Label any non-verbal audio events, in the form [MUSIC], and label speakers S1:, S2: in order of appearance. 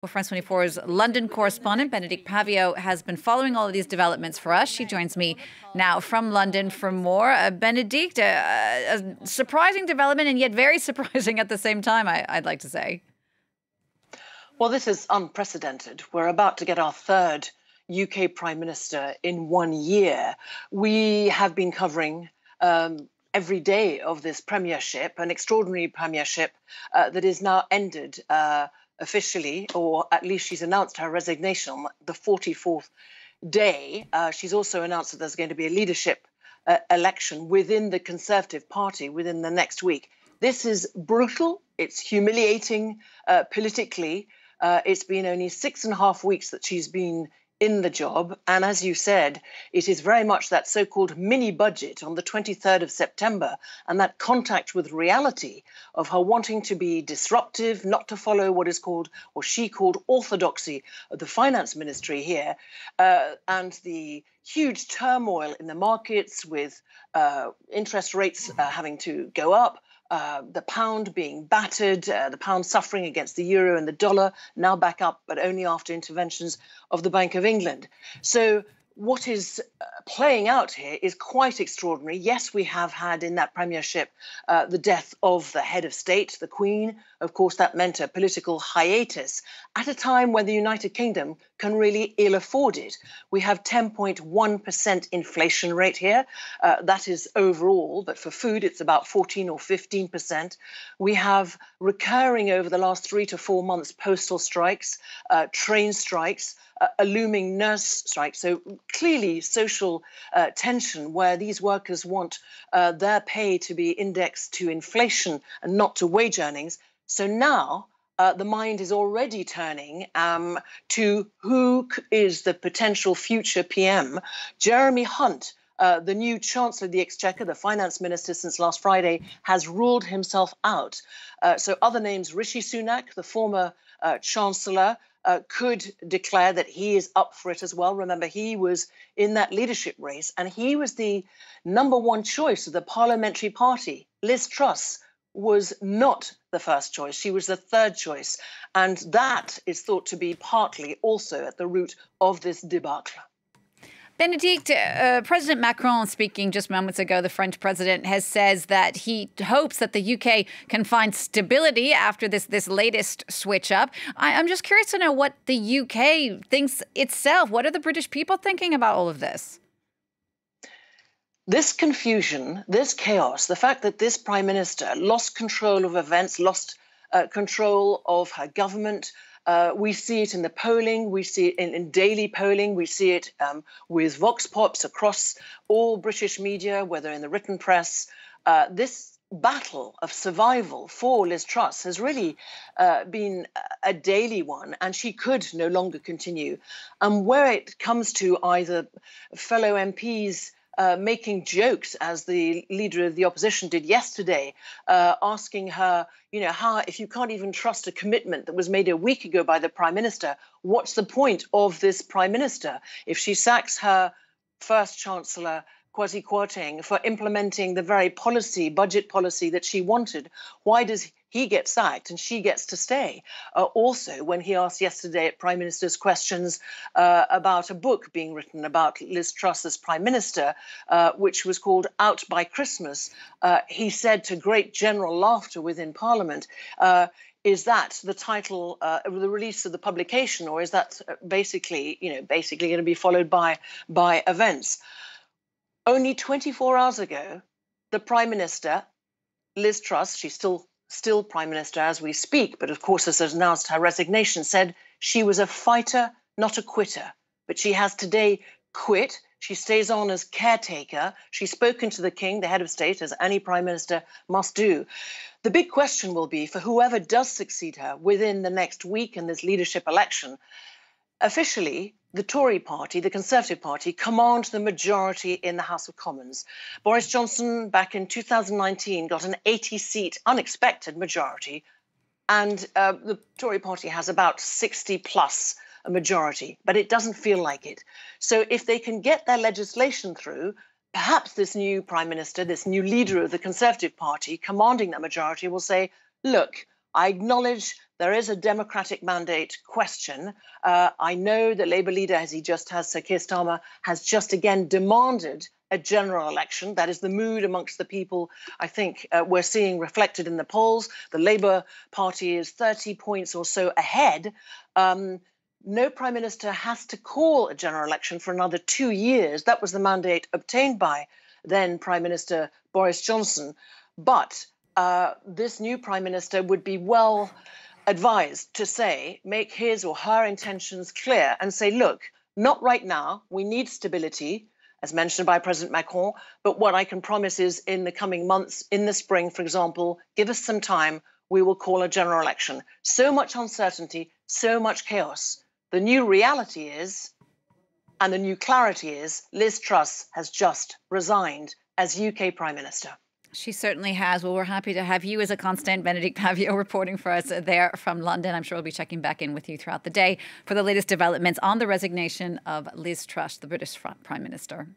S1: Well, France 24's London correspondent Bénédicte Paviot has been following all of these developments for us. She joins me now from London for more. Uh, Bénédicte, uh, a surprising development and yet very [LAUGHS] surprising at the same time, I, I'd like to say.
S2: Well, this is unprecedented. We're about to get our third UK Prime Minister in one year. We have been covering um, every day of this premiership, an extraordinary premiership uh, that is now ended. Uh, officially, or at least she's announced her resignation on the 44th day. Uh, she's also announced that there's going to be a leadership uh, election within the Conservative Party within the next week. This is brutal. It's humiliating uh, politically. Uh, it's been only six and a half weeks that she's been in the job. And as you said, it is very much that so called mini budget on the 23rd of September and that contact with reality of her wanting to be disruptive, not to follow what is called, or she called, orthodoxy of the finance ministry here, uh, and the huge turmoil in the markets with uh, interest rates uh, having to go up. Uh, the pound being battered, uh, the pound suffering against the euro and the dollar, now back up, but only after interventions of the Bank of England. So what is uh, playing out here is quite extraordinary. Yes, we have had in that premiership uh, the death of the head of state, the Queen. Of course, that meant a political hiatus at a time when the United Kingdom can really ill afford it. We have 10.1% inflation rate here. Uh, that is overall, but for food, it's about 14 or 15%. We have recurring over the last three to four months postal strikes, uh, train strikes a looming nurse strike. So clearly, social uh, tension where these workers want uh, their pay to be indexed to inflation and not to wage earnings. So now. Uh, the mind is already turning um, to who is the potential future PM. Jeremy Hunt, uh, the new Chancellor of the Exchequer, the finance minister since last Friday, has ruled himself out. Uh, so other names, Rishi Sunak, the former uh, Chancellor, uh, could declare that he is up for it as well. Remember, he was in that leadership race and he was the number one choice of the parliamentary party. Liz Truss was not the first choice, she was the third choice. And that is thought to be partly also at the root of this debacle.
S1: Bénédicte, uh, President Macron, speaking just moments ago, the French president has says that he hopes that the UK can find stability after this this latest switch up. I, I'm just curious to know what the UK thinks itself. What are the British people thinking about all of this?
S2: This confusion, this chaos, the fact that this prime minister lost control of events, lost uh, control of her government, uh, we see it in the polling, we see it in, in daily polling, we see it um, with Vox Pops across all British media, whether in the written press. Uh, this battle of survival for Liz Truss has really uh, been a daily one, and she could no longer continue. And where it comes to either fellow MPs uh, making jokes, as the leader of the opposition did yesterday, uh, asking her, you know, how, if you can't even trust a commitment that was made a week ago by the prime minister, what's the point of this prime minister? If she sacks her first chancellor, Kwasi Kwarteng, for implementing the very policy, budget policy that she wanted, why does he gets sacked and she gets to stay. Uh, also, when he asked yesterday at Prime Minister's questions uh, about a book being written about Liz Truss as Prime Minister, uh, which was called Out by Christmas, uh, he said to great general laughter within Parliament, uh, is that the title uh, the release of the publication, or is that basically, you know, basically going to be followed by by events? Only 24 hours ago, the Prime Minister, Liz Truss, she's still still prime minister as we speak, but of course as has announced her resignation, said she was a fighter, not a quitter. But she has today quit. She stays on as caretaker. She's spoken to the king, the head of state, as any prime minister must do. The big question will be for whoever does succeed her within the next week in this leadership election. Officially, the Tory party, the Conservative Party, command the majority in the House of Commons. Boris Johnson, back in 2019, got an 80 seat unexpected majority, and uh, the Tory party has about 60 plus a majority, but it doesn't feel like it. So if they can get their legislation through, perhaps this new prime minister, this new leader of the Conservative Party, commanding that majority, will say, look, I acknowledge there is a democratic mandate question. Uh, I know that Labour leader, as he just has, Sir Keir Starmer, has just again demanded a general election. That is the mood amongst the people, I think, uh, we're seeing reflected in the polls. The Labour Party is 30 points or so ahead. Um, no prime minister has to call a general election for another two years. That was the mandate obtained by then Prime Minister Boris Johnson. But uh, this new prime minister would be well advised to say, make his or her intentions clear and say, look, not right now. We need stability, as mentioned by President Macron. But what I can promise is in the coming months, in the spring, for example, give us some time. We will call a general election. So much uncertainty, so much chaos. The new reality is, and the new clarity is, Liz Truss has just resigned as UK Prime Minister.
S1: She certainly has. Well, we're happy to have you as a constant, Bénédicte Paviot, [LAUGHS] reporting for us there from London. I'm sure we'll be checking back in with you throughout the day for the latest developments on the resignation of Liz Truss, the British Prime Minister.